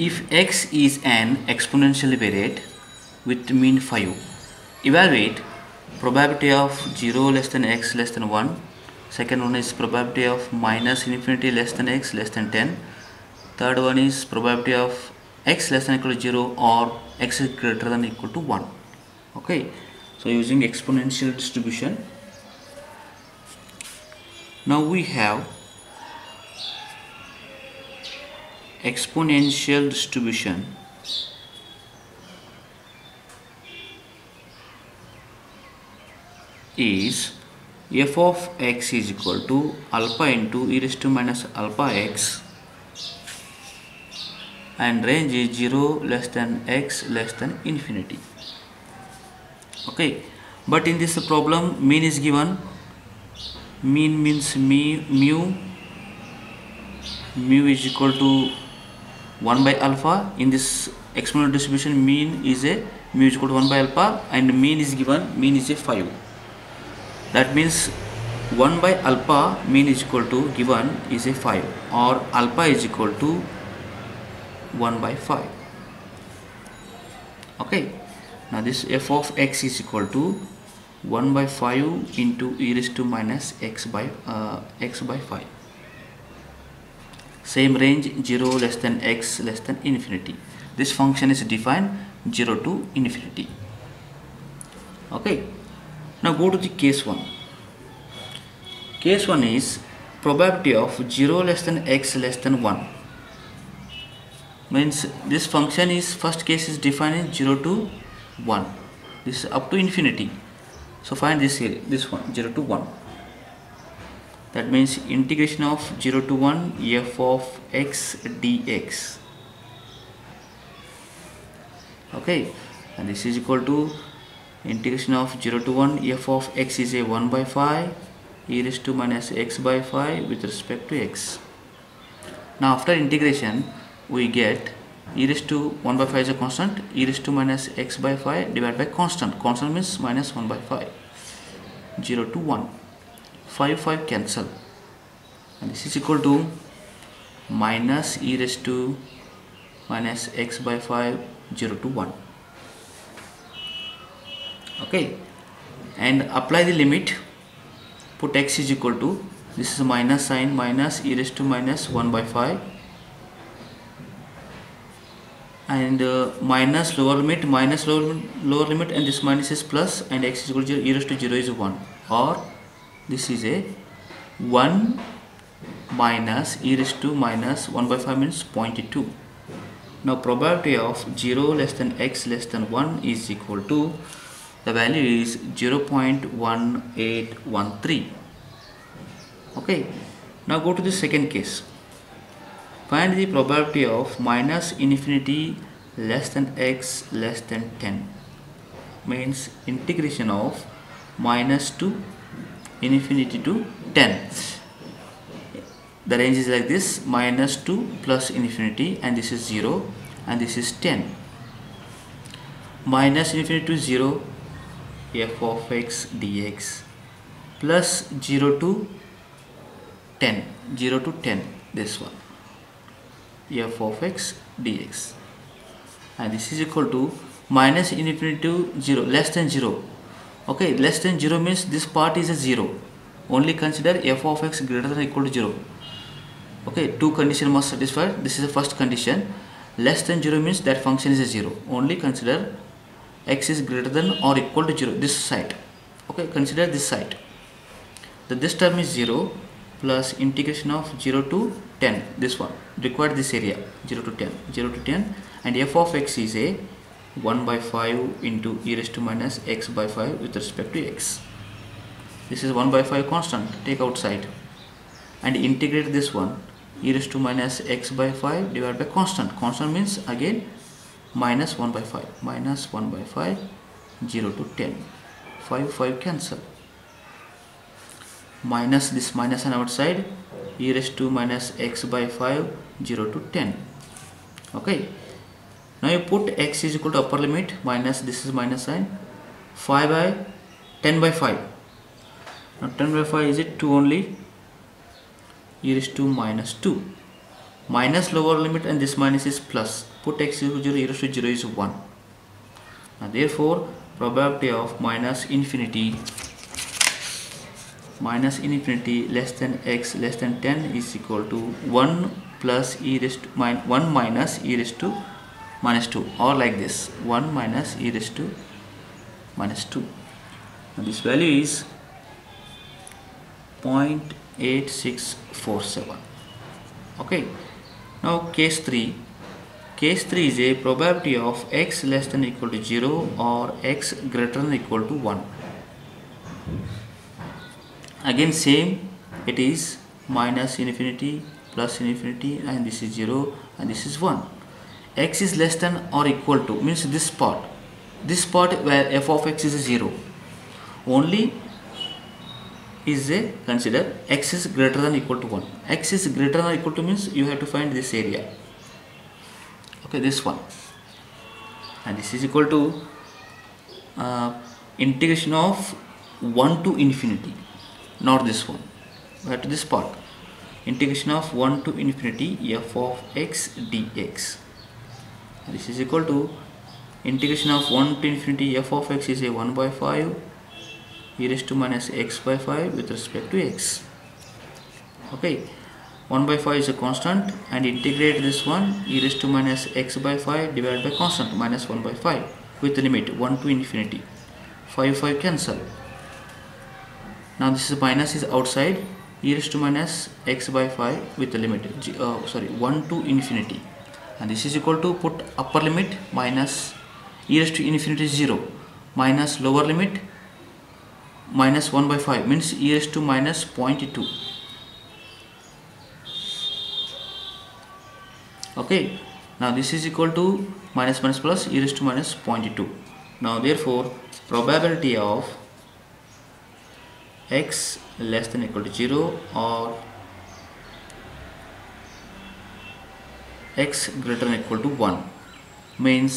If x is an exponential variate with mean 5, evaluate probability of 0 less than x less than 1. Second one is probability of minus infinity less than x less than 10. Third one is probability of x less than equal to 0 or x is greater than equal to 1. Okay, so using exponential distribution. Now we have exponential distribution. is f of x is equal to alpha into e raised to minus alpha x. And range is 0 less than x less than infinity. Okay. But in this problem mean is given. Mean means mu mu mu is equal to 1 by alpha. In this exponential distribution mean is a mu is equal to 1 by alpha and mean is given mean is a 5 that means 1 by alpha mean is equal to given is a 5 or alpha is equal to 1 by 5 okay. Now this f of x is equal to 1 by 5 into e raised to minus x by uh, x by 5 same range 0 less than x less than infinity. This function is defined 0 to infinity. Okay. Now go to the case 1 case 1 is probability of 0 less than x less than 1 means this function is first case is defined in 0 to 1 this is up to infinity. So find this here this one 0 to 1 that means integration of 0 to 1 f of x dx. Okay and this is equal to integration of 0 to 1 f of x is a 1 by 5 e raised to minus x by 5 with respect to x. Now after integration we get e raised to 1 by 5 is a constant e raised to minus x by 5 divided by constant. Constant means minus 1 by 5 0 to 1 5 5 cancel. And this is equal to minus e raised to minus x by 5 0 to 1 okay. And apply the limit. Put x is equal to this is minus sign minus e raised to minus 1 by 5 and uh, minus lower limit minus lower, lower limit and this minus is plus and x is equal to 0 e raised to 0 is 1 or this is a 1 minus e raised to minus 1 by 5 means 0.2 now probability of 0 less than x less than 1 is equal to the value is 0.1813 okay now go to the second case. Find the probability of minus infinity less than x less than 10 means integration of minus to infinity to 10 the range is like this minus 2 plus infinity and this is 0 and this is 10 minus infinity to 0 f of x dx plus 0 to 10 0 to 10 this one f of x dx. And this is equal to minus infinity to 0 less than 0 okay less than 0 means this part is a 0 only consider f of x greater than equal to 0 okay two condition must satisfy. This is the first condition. Less than 0 means that function is a 0 only consider x is greater than or equal to 0 this side. Okay consider this side. The this term is 0 plus integration of 0 to 10 this one. Required this area. 0 to 10 0 to 10 and f of x is a 1 by 5 into e raised to minus x by 5 with respect to x. This is 1 by 5 constant. Take outside. And integrate this one. e raised to minus x by 5 divided by constant. Constant means again minus 1 by 5 minus 1 by 5 0 to 10 5 5 cancel. Minus this minus on outside e raised to minus x by 5 0 to 10 okay now you put x is equal to upper limit minus this is minus sign 5 by 10 by 5 now 10 by 5 is it 2 only? E raised to minus 2 minus lower limit and this minus is plus. Put x equal to 0 e raised to 0 is 1 now therefore probability of minus infinity minus infinity less than x less than 10 is equal to 1 plus e raised to min 1 minus e raised to minus 2 or like this. 1 minus e raised to minus 2 now this value is 0.8647 okay. Now case 3 case 3 is a probability of x less than equal to 0 or x greater than equal to 1 again same. It is minus infinity plus infinity and this is 0 and this is 1 x is less than or equal to means this part this part where f of x is 0 only is a consider x is greater than equal to 1 x is greater than equal to means you have to find this area. Okay this one. And this is equal to uh, integration of 1 to infinity not this one. But this part. Integration of 1 to infinity f of x dx this is equal to integration of 1 to infinity f of x is a 1 by 5 e raised to minus x by 5 with respect to x. Okay 1 by 5 is a constant and integrate this one e raised to minus x by 5 divided by constant minus 1 by 5 with the limit 1 to infinity. 5 5 cancel. Now this is minus is outside e raised to minus x by 5 with the limit uh, sorry 1 to infinity and this is equal to put upper limit minus e raised to infinity 0 minus lower limit minus 1 by 5 means e raised to minus 0.2 okay now this is equal to minus minus plus e raised to minus 0.2 now therefore probability of x less than equal to 0 or x greater than equal to 1 means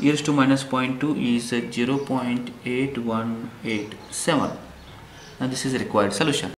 e raised to minus 0.2 is 0.8187 and this is required solution